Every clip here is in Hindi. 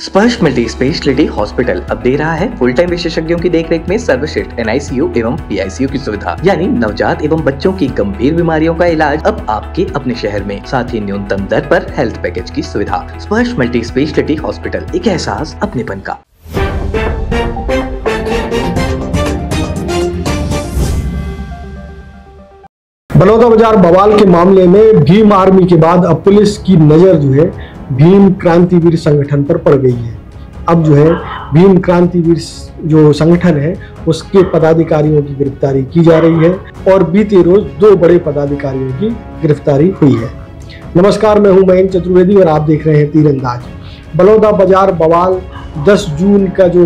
स्पर्श मल्टी स्पेशलिटी हॉस्पिटल अब दे रहा है फुल टाइम विशेषज्ञों की देखरेख में सर्वश्रेष्ठ एनआईसीयू एवं पीआईसीयू की सुविधा। यानी नवजात एवं बच्चों की गंभीर बीमारियों का इलाज अब आपके अपने शहर में, साथ ही न्यूनतम दर पर हेल्थ पैकेज की सुविधा। स्पर्श मल्टी स्पेशलिटी हॉस्पिटल, एक एहसास अपनेपन का। बलौदा बाज़ार बवाल के मामले में भीम आर्मी के बाद अब पुलिस की नज़र जो है भीम क्रांतिवीर संगठन पर पड़ गई है। अब जो है, भीम क्रांतिवीर जो संगठन है, उसके पदाधिकारियों की गिरफ्तारी की जा रही है और बीते रोज दो बड़े पदाधिकारियों की गिरफ्तारी हुई है। नमस्कार, मैं हूँ मयंक चतुर्वेदी और आप देख रहे हैं तीरंदाज। बलौदा बाज़ार बवाल 10 जून का जो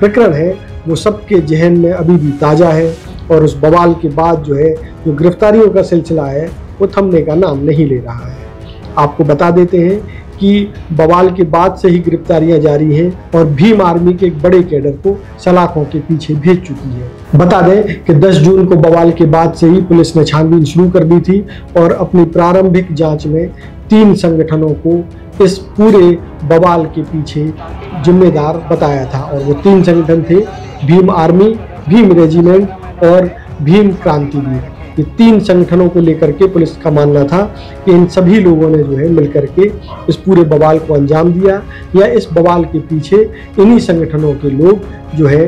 प्रकरण है, वो सबके जहन में अभी भी ताज़ा है और उस बवाल के बाद जो है, जो गिरफ्तारियों का सिलसिला है, वो थमने का नाम नहीं ले रहा है। आपको बता देते हैं कि बवाल के बाद से ही गिरफ्तारियाँ जारी हैं और भीम आर्मी के एक बड़े कैडर को सलाखों के पीछे भेज चुकी है। बता दें कि 10 जून को बवाल के बाद से ही पुलिस ने छानबीन शुरू कर दी थी और अपनी प्रारंभिक जाँच में तीन संगठनों को इस पूरे बवाल के पीछे जिम्मेदार बताया था और वो तीन संगठन थे, भीम आर्मी, भीम रेजिमेंट और भीम क्रांति क्रांतिवीर ये तीन संगठनों को लेकर के पुलिस का मानना था कि इन सभी लोगों ने जो है मिलकर के इस पूरे बवाल को अंजाम दिया या इस बवाल के पीछे इन्हीं संगठनों के लोग जो है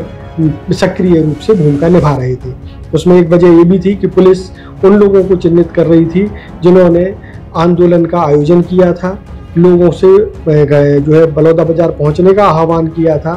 सक्रिय रूप से भूमिका निभा रहे थे। उसमें एक वजह ये भी थी कि पुलिस उन लोगों को चिन्हित कर रही थी जिन्होंने आंदोलन का आयोजन किया था, लोगों से जो है बलौदा बाज़ार पहुँचने का आह्वान किया था,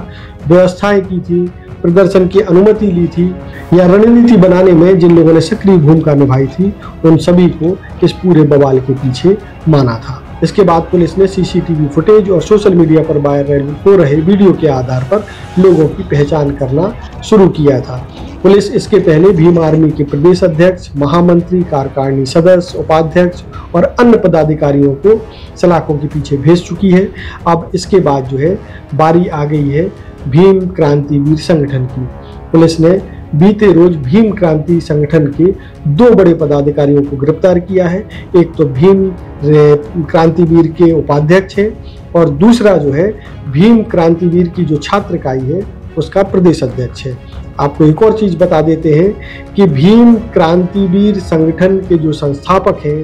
व्यवस्थाएँ की थी प्रदर्शन की अनुमति ली थी या रणनीति बनाने में जिन लोगों ने सक्रिय भूमिका निभाई थी, उन सभी को इस पूरे बवाल के पीछे माना था। इसके बाद पुलिस ने सीसीटीवी फुटेज और सोशल मीडिया पर वायरल हो रहे वीडियो के आधार पर लोगों की पहचान करना शुरू किया था। पुलिस इसके पहले भीम आर्मी के प्रदेश अध्यक्ष, महामंत्री कार्यकारिणी सदस्य, उपाध्यक्ष और अन्य पदाधिकारियों को सलाखों के पीछे भेज चुकी है। अब इसके बाद जो है, बारी आ गई है भीम क्रांतिवीर संगठन की। पुलिस ने बीते रोज भीम क्रांति संगठन के दो बड़े पदाधिकारियों को गिरफ़्तार किया है। एक तो भीम क्रांतिवीर के उपाध्यक्ष हैं और दूसरा जो है, भीम क्रांतिवीर की जो छात्र इकाई है, उसका प्रदेश अध्यक्ष है। आपको एक और चीज़ बता देते हैं कि भीम क्रांतिवीर संगठन के जो संस्थापक हैं,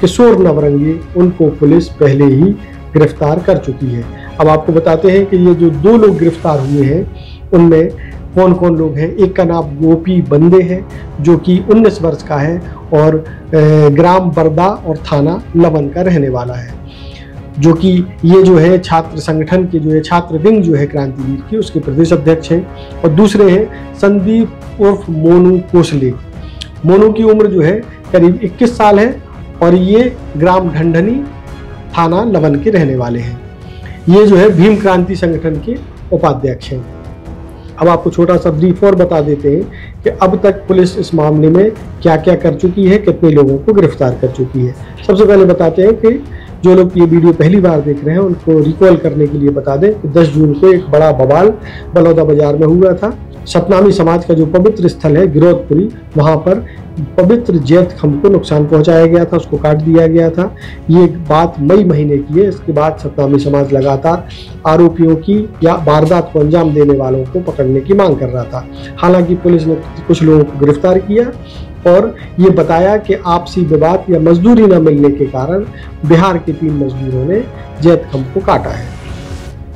किशोर नवरंगी, उनको पुलिस पहले ही गिरफ़्तार कर चुकी है। अब आपको बताते हैं कि ये जो दो लोग गिरफ़्तार हुए हैं, उनमें कौन कौन लोग हैं? एक का नाम गोपी बंदे है, जो कि 19 वर्ष का है और ग्राम बरदा और थाना लवन का रहने वाला है। जो कि ये जो है छात्र संगठन के जो है छात्र विंग जो है क्रांतिवीर की, उसके प्रदेश अध्यक्ष हैं और दूसरे हैं संदीप उर्फ़ मोनू कोसले। मोनू की उम्र जो है करीब 21 साल है और ये ग्राम ढंढनी थाना लवन के रहने वाले हैं। ये जो है भीम क्रांति संगठन के उपाध्यक्ष हैं। अब आपको छोटा सा ब्रीफ और बता देते हैं कि अब तक पुलिस इस मामले में क्या क्या कर चुकी है, कितने लोगों को गिरफ़्तार कर चुकी है। सबसे पहले बताते हैं कि जो लोग ये वीडियो पहली बार देख रहे हैं, उनको रिकॉल करने के लिए बता दें कि 10 जून को एक बड़ा बवाल बलौदा बाज़ार में हुआ था। सतनामी समाज का जो पवित्र स्थल है गिरोधपुरी वहाँ पर पवित्र जैत खम्भ को नुकसान पहुँचाया गया था, उसको काट दिया गया था। ये बात मई महीने की है, इसके बाद सतनामी समाज लगातार आरोपियों की या वारदात को अंजाम देने वालों को पकड़ने की मांग कर रहा था। हालाँकि पुलिस ने कुछ लोगों को गिरफ़्तार किया और ये बताया कि आपसी विवाद या मजदूरी न मिलने के कारण बिहार के तीन मजदूरों ने जैत खम्भ को काटा है।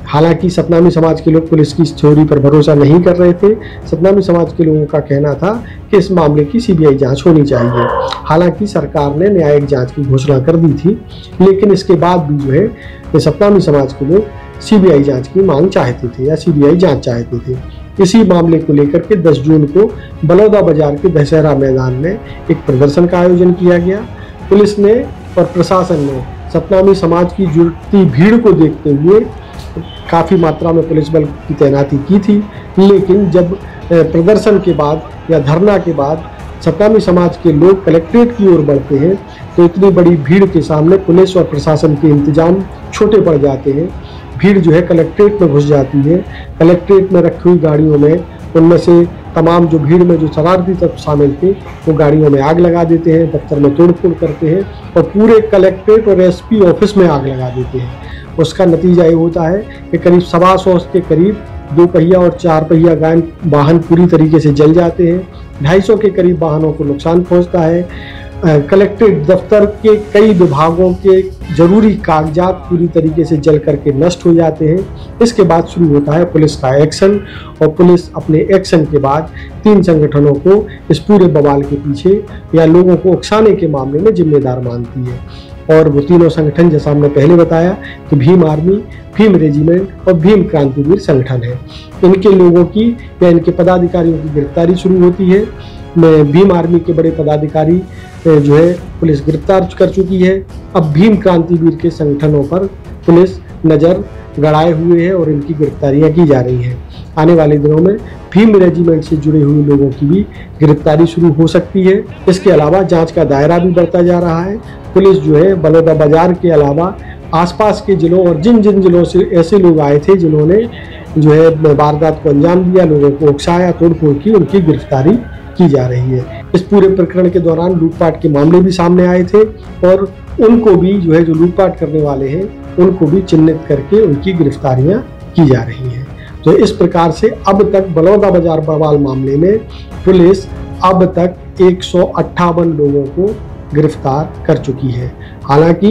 हालाँकि सतनामी समाज के लोग पुलिस की इस थ्योरी पर भरोसा नहीं कर रहे थे। सतनामी समाज के लोगों का कहना था कि इस मामले की सीबीआई जाँच होनी चाहिए। हालाँकि सरकार ने न्यायिक जाँच की घोषणा कर दी थी, लेकिन इसके बाद भी जो है सतनामी समाज के लोग सीबीआई जाँच की मांग चाहते थे या सीबीआई जाँच चाहते थे। इसी मामले को लेकर के 10 जून को बलौदा बाज़ार के दशहरा मैदान में एक प्रदर्शन का आयोजन किया गया। पुलिस ने और प्रशासन ने सतनामी समाज की जुड़ती भीड़ को देखते हुए काफ़ी मात्रा में पुलिस बल की तैनाती की थी, लेकिन जब प्रदर्शन के बाद या धरना के बाद सत्तामी समाज के लोग कलेक्ट्रेट की ओर बढ़ते हैं तो इतनी बड़ी भीड़ के सामने पुलिस और प्रशासन के इंतज़ाम छोटे पड़ जाते हैं। भीड़ जो है कलेक्ट्रेट में घुस जाती है। कलेक्ट्रेट में रखी हुई गाड़ियों में उनमें से तमाम जो भीड़ में जो शरारती तत्व शामिल थे, वो गाड़ियों में आग लगा देते हैं, दफ्तर में तोड़ फोड़ करते हैं और पूरे कलेक्ट्रेट और एसपी ऑफ़िस में आग लगा देते हैं। उसका नतीजा ये होता है कि करीब सवा सौ के करीब दो पहिया और चार पहिया वाहन पूरी तरीके से जल जाते हैं। ढाई के करीब वाहनों को नुकसान पहुँचता है। कलेक्ट्रेट दफ्तर के कई विभागों के ज़रूरी कागजात पूरी तरीके से जल करके नष्ट हो जाते हैं। इसके बाद शुरू होता है पुलिस का एक्शन और पुलिस अपने एक्शन के बाद तीन संगठनों को इस पूरे बवाल के पीछे या लोगों को उकसाने के मामले में जिम्मेदार मानती है। और वो तीनों संगठन, जैसा हमने पहले बताया कि भीम आर्मी, भीम रेजिमेंट और भीम क्रांतिवीर संगठन है। इनके लोगों की या इनके पदाधिकारियों की गिरफ्तारी शुरू होती है। भीम आर्मी के बड़े पदाधिकारी जो है, पुलिस गिरफ़्तार कर चुकी है। अब भीम क्रांतिवीर के संगठनों पर पुलिस नज़र गड़ाए हुए है और इनकी गिरफ्तारियाँ की जा रही हैं। आने वाले दिनों में भीम रेजिमेंट से जुड़े हुए लोगों की भी गिरफ्तारी शुरू हो सकती है। इसके अलावा जाँच का दायरा भी बढ़ता जा रहा है पुलिस जो है बलौदा बाज़ार के अलावा आसपास के जिलों और जिन जिन जिलों से ऐसे लोग आए थे जिन्होंने जो है वारदात को अंजाम दिया, लोगों को उकसाया, तोड़फोड़ की, उनकी गिरफ्तारी की जा रही है। इस पूरे प्रकरण के दौरान लूटपाट के मामले भी सामने आए थे और उनको भी जो है, जो लूटपाट करने वाले हैं, उनको भी चिन्हित करके उनकी गिरफ्तारियाँ की जा रही हैं। तो इस प्रकार से अब तक बलौदा बाज़ार बवाल मामले में पुलिस अब तक एक सौ अट्ठावन लोगों को गिरफ़्तार कर चुकी है। हालाँकि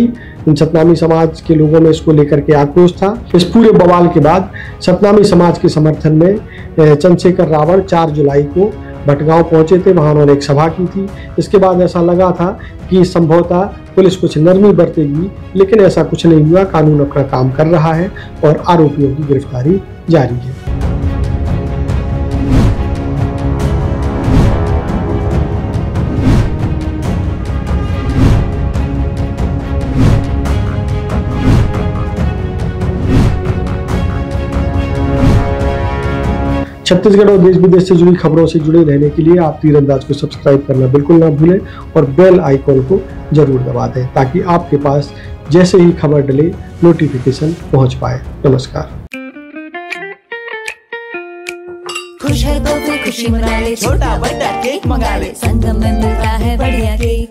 इन सतनामी समाज के लोगों में इसको लेकर के आक्रोश था। इस पूरे बवाल के बाद सतनामी समाज के समर्थन में चंद्रशेखर रावण 4 जुलाई को भटगांव पहुँचे थे। वहाँ उन्होंने एक सभा की थी। इसके बाद ऐसा लगा था कि संभवतः पुलिस कुछ नरमी बरतेगी, लेकिन ऐसा कुछ नहीं हुआ। कानून अपना काम कर रहा है और आरोपियों की गिरफ्तारी जारी है। छत्तीसगढ़ और देश विदेश से जुड़ी खबरों से जुड़े रहने के लिए आप तीरंदाज को सब्सक्राइब करना बिल्कुल ना भूलें और बेल आइकॉन को ज़रूर दबा दें ताकि आपके पास जैसे ही खबर डले नोटिफिकेशन पहुँच पाए। नमस्कार। खुश है तो फिर खुशी मना ले, छोटा बड़ा केक मंगा ले। संगम में मिलता है बढ़िया केक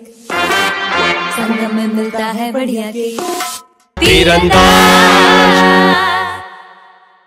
संगम में मिलता है बढ़िया केक तीरंदाज!